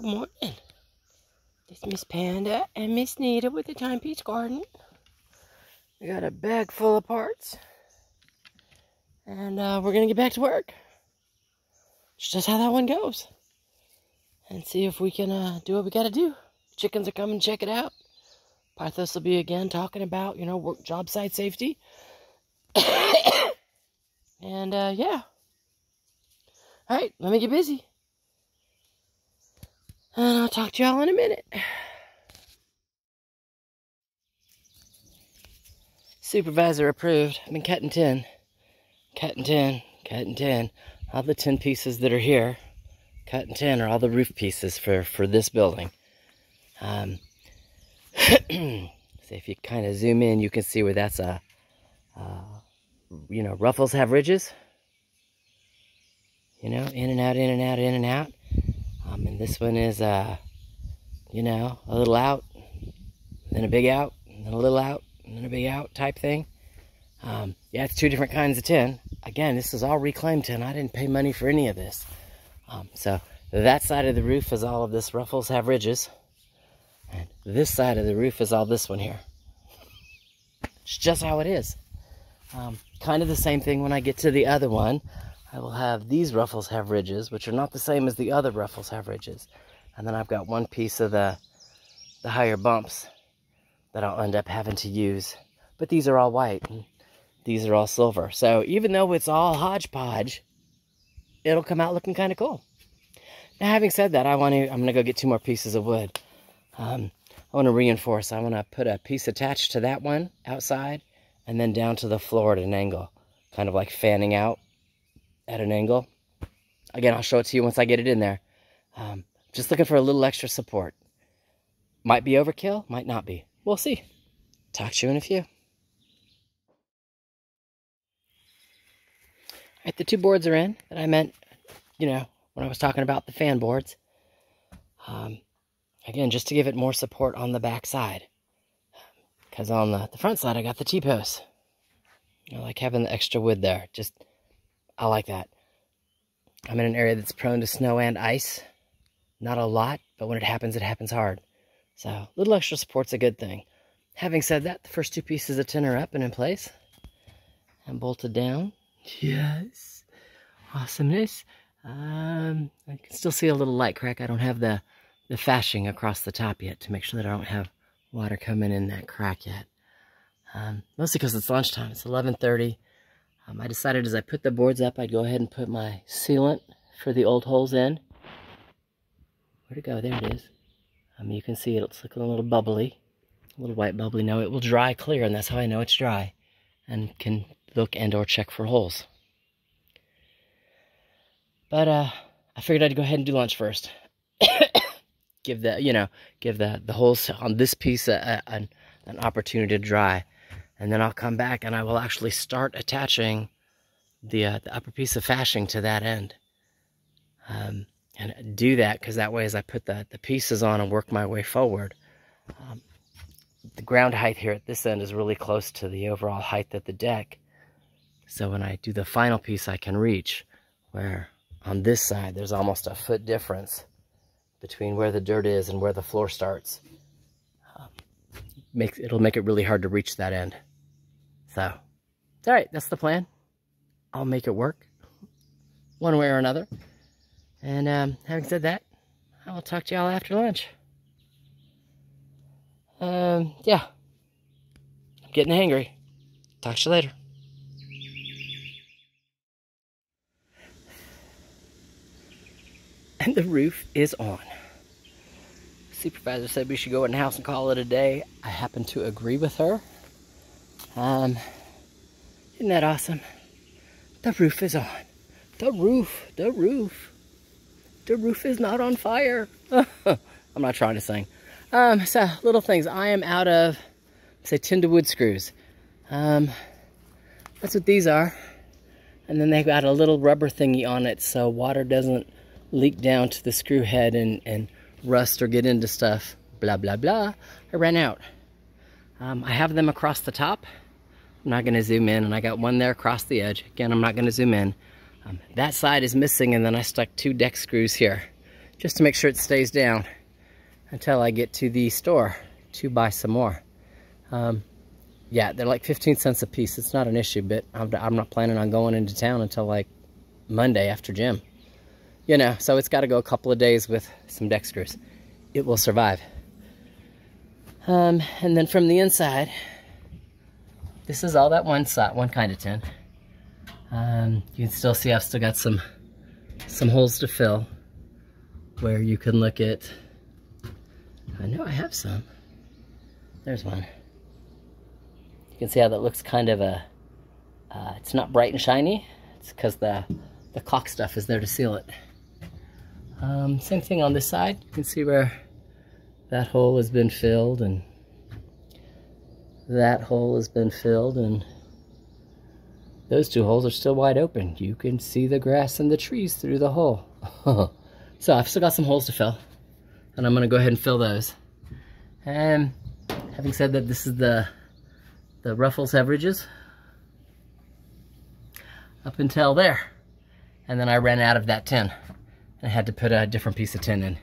Good morning. This Miss Panda and Miss Nita with the Time-Peace Garden. We got a bag full of parts. And uh, we're going to get back to work. It's just how that one goes. And see if we can uh, do what we got to do. Chickens are coming, check it out. Parthos will be again talking about, you know, work job site safety. and uh, yeah. All right, let me get busy. And I'll talk to y'all in a minute. Supervisor approved. I've been cutting tin. Cutting tin. Cutting tin. All the tin pieces that are here, cutting tin, are all the roof pieces for, for this building. Um, so if you kind of zoom in, you can see where that's a, uh, you know, ruffles have ridges. You know, in and out, in and out, in and out. Um, and this one is, uh, you know, a little out, then a big out, then a little out, and then a big out type thing. Um, yeah, it's two different kinds of tin. Again, this is all reclaimed tin. I didn't pay money for any of this. Um, so that side of the roof is all of this ruffles have ridges. And this side of the roof is all this one here. It's just how it is. Um, kind of the same thing when I get to the other one. I will have these ruffles have ridges, which are not the same as the other ruffles have ridges. And then I've got one piece of the, the higher bumps that I'll end up having to use. But these are all white. these are all silver. So even though it's all hodgepodge, it'll come out looking kind of cool. Now, having said that, I want to, I'm going to go get two more pieces of wood. Um, I want to reinforce. I want to put a piece attached to that one outside and then down to the floor at an angle, kind of like fanning out at an angle. Again, I'll show it to you once I get it in there. Um, just looking for a little extra support. Might be overkill, might not be. We'll see. Talk to you in a few. All right, the two boards are in that I meant, you know, when I was talking about the fan boards. Um, again, just to give it more support on the back side. Because on the, the front side, I got the T-posts. I like having the extra wood there. Just I like that. I'm in an area that's prone to snow and ice. Not a lot, but when it happens, it happens hard. So a little extra support's a good thing. Having said that, the first two pieces of tin are up and in place. And bolted down. Yes. Awesomeness. Um, I can still see a little light crack. I don't have the, the flashing across the top yet to make sure that I don't have water coming in that crack yet. Um, mostly because it's lunchtime. It's 11.30. Um, I decided as I put the boards up, I'd go ahead and put my sealant for the old holes in. Where'd it go? There it is. Um, you can see it, it's looking a little bubbly. A little white bubbly. No, it will dry clear, and that's how I know it's dry. And can look and or check for holes. But uh, I figured I'd go ahead and do lunch first. give the, you know, give the, the holes on this piece a, a, an, an opportunity to dry. And then I'll come back and I will actually start attaching the, uh, the upper piece of flashing to that end. Um, and do that because that way as I put the, the pieces on and work my way forward, um, the ground height here at this end is really close to the overall height of the deck. So when I do the final piece, I can reach where on this side, there's almost a foot difference between where the dirt is and where the floor starts. Um, makes, it'll make it really hard to reach that end. So, it's all right. That's the plan. I'll make it work one way or another. And um, having said that, I will talk to y'all after lunch. Um, yeah. I'm getting hangry. Talk to you later. And the roof is on. Supervisor said we should go in the house and call it a day. I happen to agree with her. Um, isn't that awesome? The roof is on. The roof, the roof. The roof is not on fire. I'm not trying to sing. Um, so, little things. I am out of, say, tinder wood screws. Um, that's what these are. And then they've got a little rubber thingy on it so water doesn't leak down to the screw head and, and rust or get into stuff. Blah, blah, blah. I ran out. Um, I have them across the top. I'm not going to zoom in, and I got one there across the edge. Again, I'm not going to zoom in. Um, that side is missing, and then I stuck two deck screws here just to make sure it stays down until I get to the store to buy some more. Um, yeah, they're like 15 cents a piece. It's not an issue, but I'm, I'm not planning on going into town until like Monday after gym. You know, so it's got to go a couple of days with some deck screws. It will survive. Um, and then from the inside, this is all that one side, one kind of tin. Um, you can still see I've still got some some holes to fill where you can look at I know I have some. There's one. You can see how that looks kind of a uh, it's not bright and shiny. It's because the the caulk stuff is there to seal it. Um, same thing on this side. You can see where that hole has been filled and that hole has been filled and those two holes are still wide open. You can see the grass and the trees through the hole. so I've still got some holes to fill. And I'm going to go ahead and fill those. And having said that, this is the, the Ruffles have ridges. Up until there. And then I ran out of that tin. And I had to put a different piece of tin in.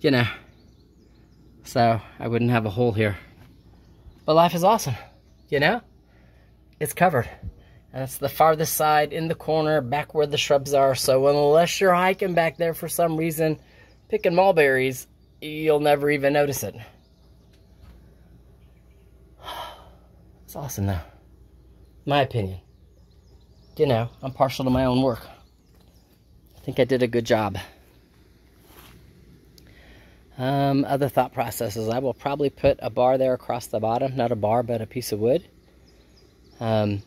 You know. So I wouldn't have a hole here. But life is awesome. You know? it's covered. And it's the farthest side in the corner, back where the shrubs are. So unless you're hiking back there for some reason, picking mulberries, you'll never even notice it. It's awesome though. My opinion. You know, I'm partial to my own work. I think I did a good job. Um, other thought processes. I will probably put a bar there across the bottom. Not a bar, but a piece of wood. Um,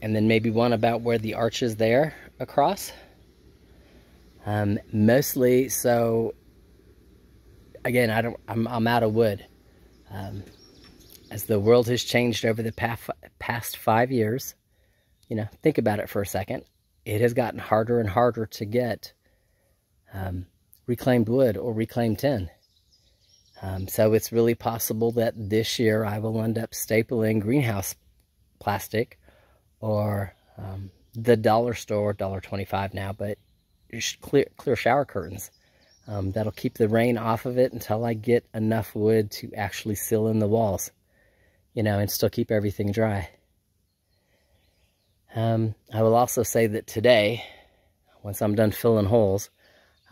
and then maybe one about where the arch is there across. Um, mostly, so again, I don't, I'm, I'm out of wood. Um, as the world has changed over the past, past five years, you know, think about it for a second. It has gotten harder and harder to get um, reclaimed wood or reclaimed tin. Um, so it's really possible that this year I will end up stapling greenhouse plastic or um, the dollar store, $1.25 now, but clear, clear shower curtains. Um, that'll keep the rain off of it until I get enough wood to actually seal in the walls, you know, and still keep everything dry. Um, I will also say that today, once I'm done filling holes,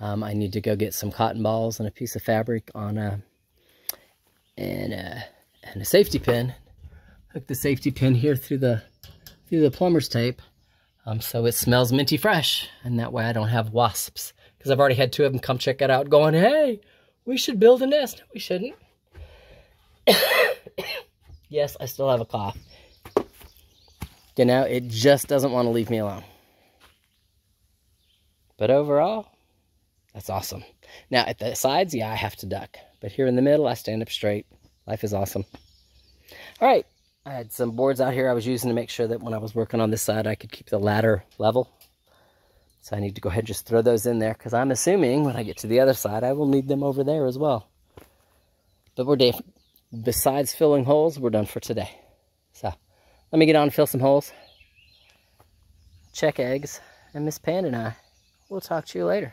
um, I need to go get some cotton balls and a piece of fabric on a and a, and a safety pin. Hook the safety pin here through the through the plumber's tape um, so it smells minty fresh and that way I don't have wasps. Because I've already had two of them come check it out going hey we should build a nest. We shouldn't. Yes I still have a cough. You know it just doesn't want to leave me alone. But overall that's awesome now at the sides yeah I have to duck but here in the middle I stand up straight life is awesome all right I had some boards out here I was using to make sure that when I was working on this side, I could keep the ladder level. So I need to go ahead and just throw those in there because I'm assuming when I get to the other side, I will need them over there as well. But we're done. Besides filling holes, we're done for today. So let me get on and fill some holes, check eggs, and Miss Pan and I will talk to you later.